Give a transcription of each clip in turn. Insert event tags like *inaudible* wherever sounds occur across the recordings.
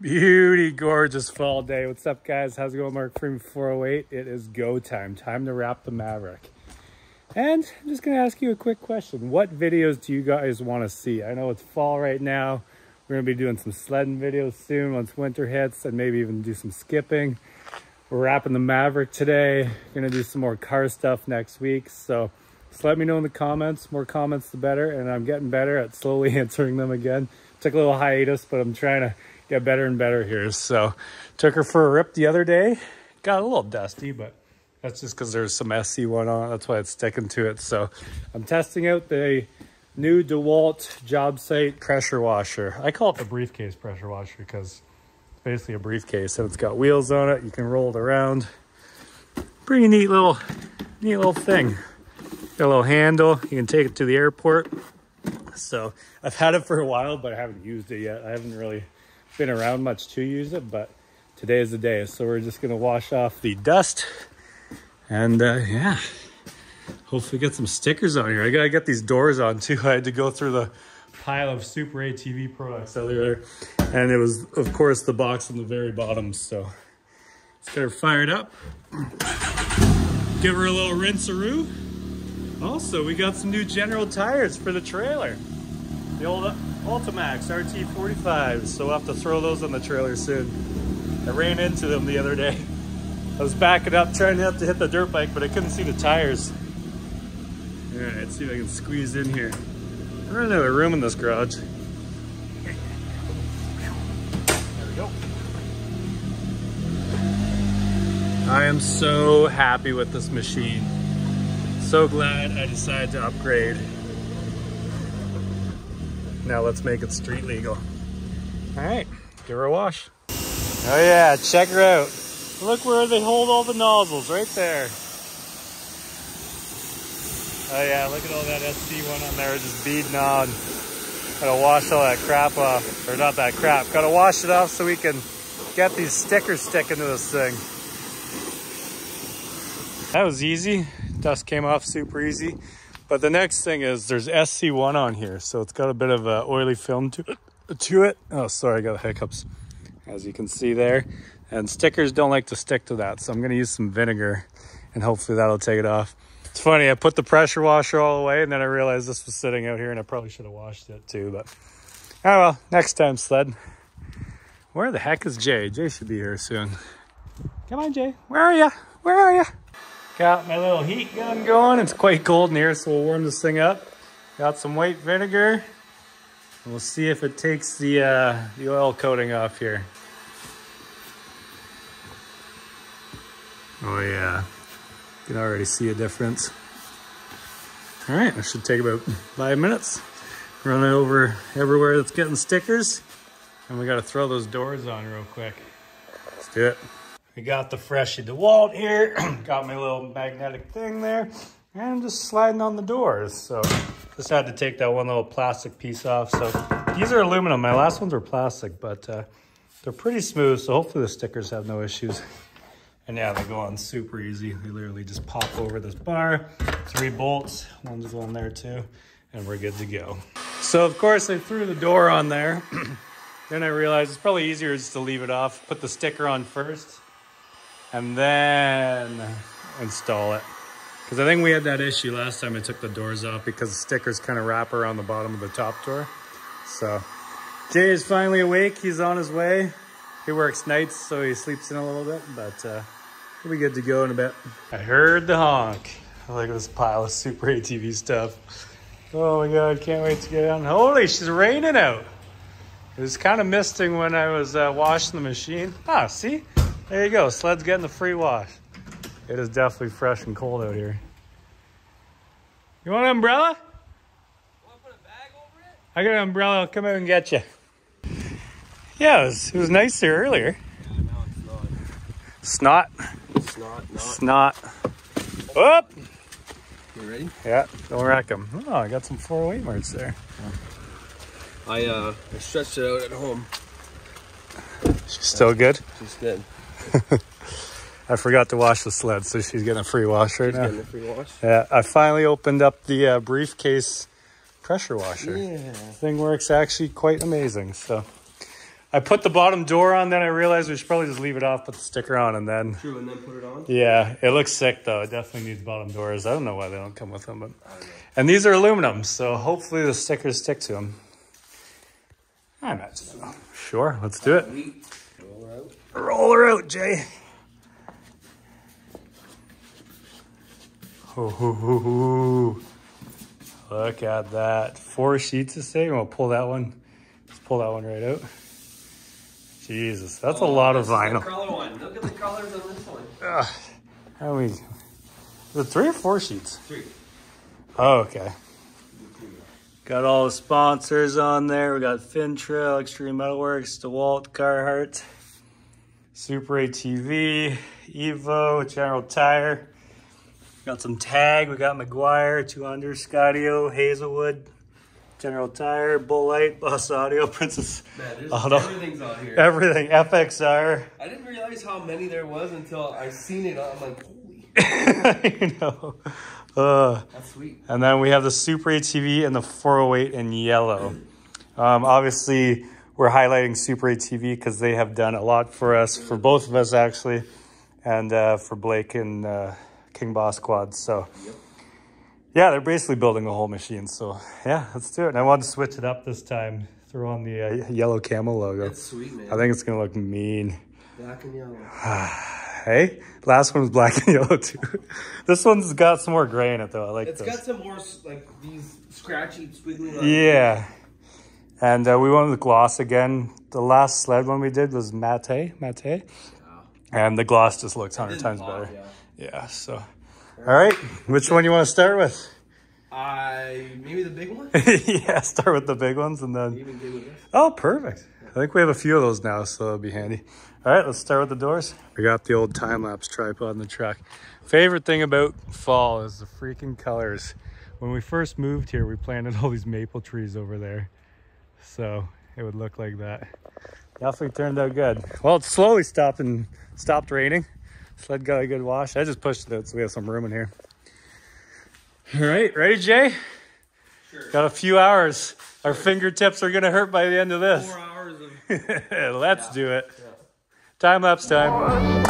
Beauty, gorgeous fall day. What's up, guys? How's it going? Mark Freeman 408. It is go time. Time to wrap the Maverick. And I'm just going to ask you a quick question. What videos do you guys want to see? I know it's fall right now. We're going to be doing some sledding videos soon once winter hits and maybe even do some skipping. We're wrapping the Maverick today. Going to do some more car stuff next week. So just let me know in the comments. More comments, the better. And I'm getting better at slowly *laughs* answering them again. Took a little hiatus, but I'm trying to get better and better here. So took her for a rip the other day. Got a little dusty, but that's just because there's some SC1 on. That's why it's sticking to it. So I'm testing out the new DeWalt job site pressure washer. I call it the briefcase pressure washer because it's basically a briefcase and it's got wheels on it. You can roll it around. Pretty neat little, neat little thing. Got a little handle. You can take it to the airport. So I've had it for a while, but I haven't used it yet. I haven't really been around much to use it, but today is the day. So we're just gonna wash off the dust and uh, yeah, hopefully get some stickers on here. I gotta get these doors on too. *laughs* I had to go through the pile of Super ATV products there. And it was, of course, the box on the very bottom. So let's get her fired up. Give her a little rinse-a-roo. Also, we got some new General tires for the trailer. The old Altimax RT45, so we'll have to throw those on the trailer soon. I ran into them the other day. I was backing up trying not to hit the dirt bike, but I couldn't see the tires. All right, let's see if I can squeeze in here. I don't have a room in this garage. There we go. I am so happy with this machine. So glad I decided to upgrade. Now let's make it street legal. All right, give her a wash. Oh yeah, check her out. Look where they hold all the nozzles, right there. Oh yeah, look at all that SC1 on there just beading on. Gotta wash all that crap off, or not that crap. Gotta wash it off so we can get these stickers sticking to this thing. That was easy. Dust came off super easy. But the next thing is there's SC1 on here. So it's got a bit of a oily film to it. To it. Oh, sorry, I got hiccups. As you can see there. And stickers don't like to stick to that. So I'm to use some vinegar and hopefully that'll take it off. It's funny, I put the pressure washer all the way and then I realized this was sitting out here and I probably should have washed it too. But oh well, next time sled. Where the heck is Jay? Jay should be here soon. Come on, Jay. Where are you? Where are you? Got my little heat gun going. It's quite cold in here, so we'll warm this thing up. Got some white vinegar. We'll see if it takes the, uh, the oil coating off here. Oh yeah, you can already see a difference. All right, that should take about five minutes. Run it over everywhere that's getting stickers. And we gotta throw those doors on real quick. Let's do it. We got the Freshie DeWalt here. *clears throat* got my little magnetic thing there. And I'm just sliding on the doors. So just had to take that one little plastic piece off. So these are aluminum. My last ones were plastic, but uh, they're pretty smooth. So hopefully the stickers have no issues. And yeah, they go on super easy. They literally just pop over this bar. Three bolts, one's on there too. And we're good to go. So of course I threw the door on there. *clears throat* then I realized it's probably easier just to leave it off. Put the sticker on first and then install it. Because I think we had that issue last time I took the doors off because the stickers kind of wrap around the bottom of the top door. So Jay is finally awake. He's on his way. He works nights, so he sleeps in a little bit, but uh, he'll be good to go in a bit. I heard the honk. I like this pile of Super ATV stuff. Oh my God, can't wait to get on. Holy, she's raining out. It was kind of misting when I was uh, washing the machine. Ah, see? There you go. Sled's getting the free wash. It is definitely fresh and cold out here. You want an umbrella? I got an umbrella. I'll come out and get you. Yeah, it was, it was nice there earlier. Yeah, no, it's not. Snot. Snot, not. Snot. Whoop! You ready? Yeah, don't wreck them. Oh, I got some 408 marks there. I uh I stretched it out at home. She's still good. She's good. *laughs* I forgot to wash the sled, so she's getting a free wash right She's now. getting a free wash. Yeah, I finally opened up the uh, briefcase pressure washer. Yeah. Thing works actually quite amazing. So I put the bottom door on, then I realized we should probably just leave it off, put the sticker on, and then True, and then put it on. yeah, it looks sick though. It definitely needs bottom doors. I don't know why they don't come with them, but and these are aluminum, so hopefully the stickers stick to them. I imagine. so. Sure, let's do it. Roll her out. Roll her out, Jay. Ooh. Look at that. Four sheets of steak. We'll pull that one. Let's pull that one right out. Jesus, that's a oh, lot of Oh, the vinyl. color one. Look at the colors on this one. Ugh. How many? Is it three or four sheets? Three. Oh, okay. Got all the sponsors on there. We got Fintrail, Extreme Metalworks, DeWalt, Carhartt, Super ATV, Evo, General Tire. Got some tag. We got McGuire, 200, Scottio, Hazelwood, General Tire, Bullite, Boss Audio, *laughs* Princess, Man, Oh, everything's on here. everything, FXR. I didn't realize how many there was until I seen it. I'm like, holy, *laughs* you know. Uh, that's sweet. And then we have the Super ATV and the 408 in yellow. Um, obviously, we're highlighting Super ATV because they have done a lot for us, for both of us actually, and uh, for Blake and uh, King Boss Quads. So, yeah, they're basically building a whole machine. So, yeah, let's do it. And I wanted to switch it up this time, throw on the uh, yellow camel logo. That's sweet, man. I think it's going to look mean. Black and yellow. *sighs* Hey, last one was black and yellow too. *laughs* this one's got some more gray in it though. I like It's this. got some more like these scratchy, squiggly lines. Yeah. And uh, we went with gloss again. The last sled one we did was matte, matte. And the gloss just looks 100 times pop, better. yeah. Yeah, so. All right, which one you want to start with? I maybe the big one. *laughs* yeah, start with the big ones and then. Oh, perfect. I think we have a few of those now, so it'll be handy. All right, let's start with the doors. We got the old time-lapse tripod in the truck. Favorite thing about fall is the freaking colors. When we first moved here, we planted all these maple trees over there. So it would look like that. Definitely turned out good. Well, it slowly stopped and stopped raining. Sled got a good wash. I just pushed it so we have some room in here. All right, ready, Jay? Sure. Got a few hours. Our fingertips are gonna hurt by the end of this. Four hours of. *laughs* Let's do it. Time lapse time.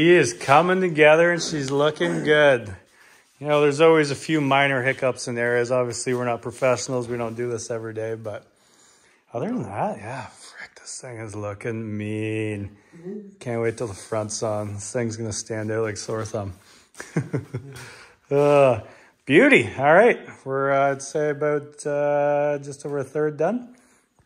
Is coming together and she's looking good. You know, there's always a few minor hiccups in areas. Obviously, we're not professionals. We don't do this every day. But other than that, yeah, frick, this thing is looking mean. Can't wait till the front's on. This thing's going to stand out like sore thumb. *laughs* uh, beauty. All right. We're, uh, I'd say, about uh, just over a third done.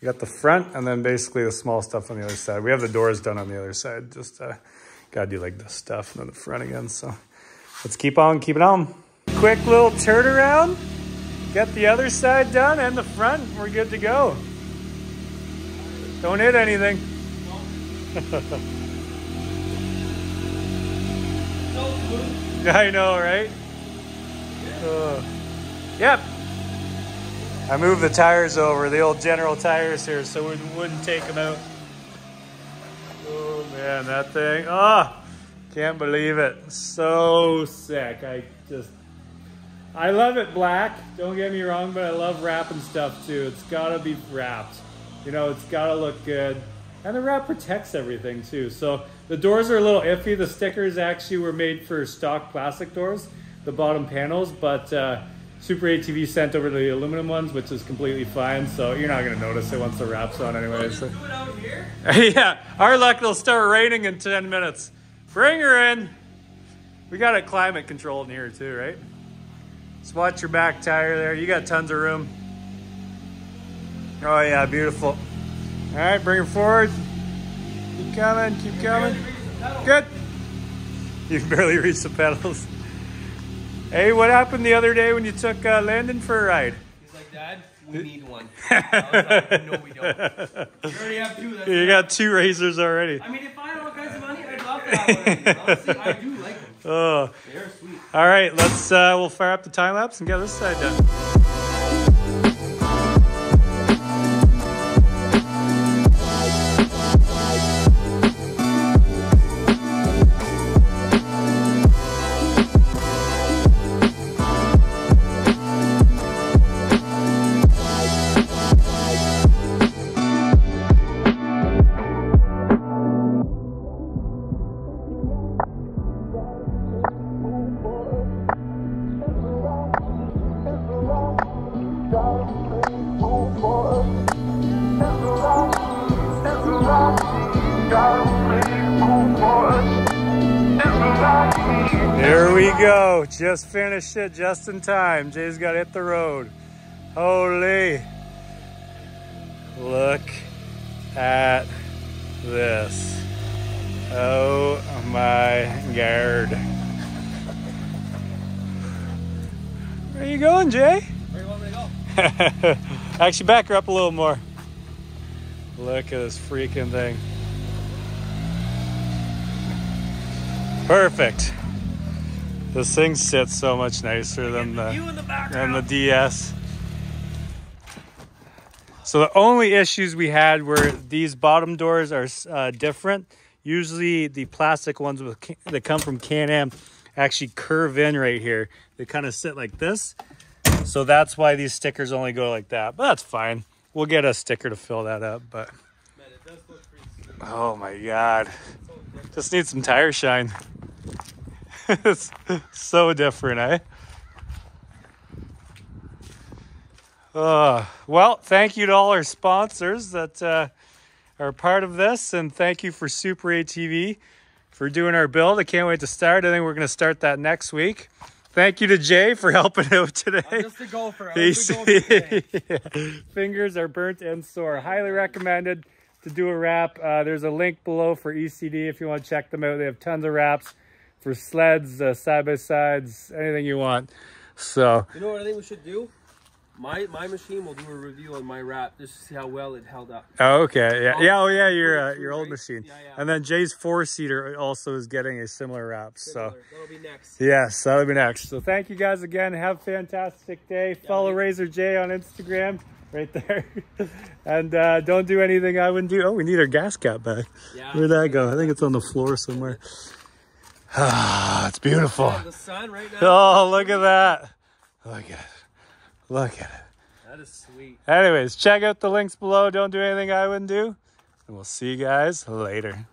You got the front and then basically the small stuff on the other side. We have the doors done on the other side. Just uh, gotta do like this stuff and then the front again. So let's keep on keeping on. Quick little turn around. Get the other side done and the front. We're good to go. Don't hit anything. *laughs* I know, right? Uh, yep. I moved the tires over, the old General tires here, so we wouldn't take them out. Oh man, that thing! Ah, can't believe it. So sick. I just, I love it black. Don't get me wrong, but I love wrapping stuff too. It's gotta be wrapped. You know, it's gotta look good, and the wrap protects everything too. So the doors are a little iffy. The stickers actually were made for stock plastic doors, the bottom panels, but. Uh, Super ATV sent over the aluminum ones, which is completely fine. So you're not gonna notice it once the wrap's on anyway. So. Do it out here. *laughs* yeah, our luck it'll start raining in 10 minutes. Bring her in. We got it climate controlled in here too, right? Just watch your back tire there. You got tons of room. Oh yeah, beautiful. All right, bring her forward. Keep coming, keep coming. Good. You can barely reach the pedals. Hey, what happened the other day when you took uh, Landon for a ride? He's like, Dad, we need one. *laughs* I was like, no, we don't. *laughs* We already have two. That's You got two RZRs already. I mean, if I had all kinds of money, I'd love to have one. Honestly, I do like them. *laughs* Oh, They're sweet. all right. Let's uh, we'll fire up the time lapse and get this side done. Just finished it just in time. Jay's got to hit the road. Holy. Look at this. Oh my god. Where are you going, Jay? Where do you want me to go? *laughs* Actually, back her up a little more. Look at this freaking thing. Perfect. This thing sits so much nicer than the the than the DS. So the only issues we had were these bottom doors are uh, different. Usually the plastic ones with that come from Can-Am actually curve in right here. They kind of sit like this. So that's why these stickers only go like that. But that's fine. We'll get a sticker to fill that up. But Man, it does look pretty oh my god, just need some tire shine. It's so different, eh? Uh, well, thank you to all our sponsors that uh, are part of this, and thank you for Super ATV for doing our build. I can't wait to start. I think we're going to start that next week. Thank you to Jay for *laughs* helping out today. I'm just a gopher. I'm just a today. *laughs* Fingers are burnt and sore. Highly recommended to do a wrap. Uh, there's a link below for ECD if you want to check them out. They have tons of wraps for sleds, uh, side by sides, anything you want. So You know what I think we should do? My my machine will do a review on my wrap just to see how well it held up. Oh, okay, yeah, yeah, oh yeah, your uh, your old machine, Yeah, yeah. and then Jay's four seater also is getting a similar wrap. So That'll be next. yes, that'll be next. So thank you guys again. Have a fantastic day. Follow buddy. Razor J on Instagram, right there, *laughs* and uh, don't do anything I wouldn't do. Oh, we need our gas cap back. Yeah. Where'd that go? I think it's on the floor somewhere. Ah, it's beautiful. Yeah, the sun right now. Oh, look at that. Look at it. Look at it. That is sweet. Anyways, check out the links below. Don't do anything I wouldn't do. And we'll see you guys later.